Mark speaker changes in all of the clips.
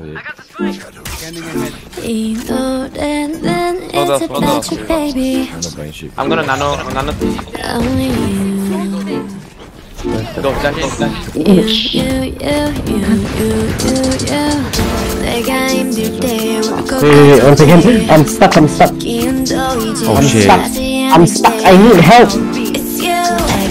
Speaker 1: Hold
Speaker 2: up, hold up.
Speaker 1: I'm gonna nano, nano. Go, flash, go,
Speaker 3: wait, wait, once again, I'm stuck, I'm stuck.
Speaker 2: Oh, I'm
Speaker 3: shit. stuck, I'm stuck, I need help.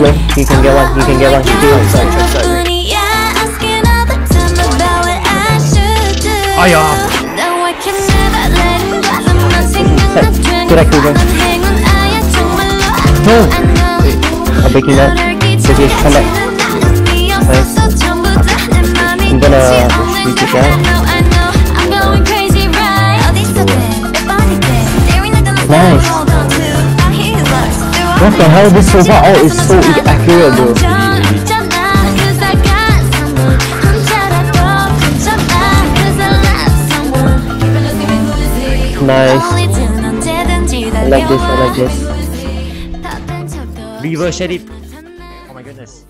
Speaker 2: through
Speaker 3: You mouse way. You can get one, you can get one. You can get one.
Speaker 4: 아야.
Speaker 3: Correct, Ruben. No. I'm breaking that. Okay, come back. Nice. I'm gonna repeat that. Nice. What the hell? This sofa out oh, is so accurate though. Nice. I like this, I like this.
Speaker 4: Reverse edit. Oh my goodness.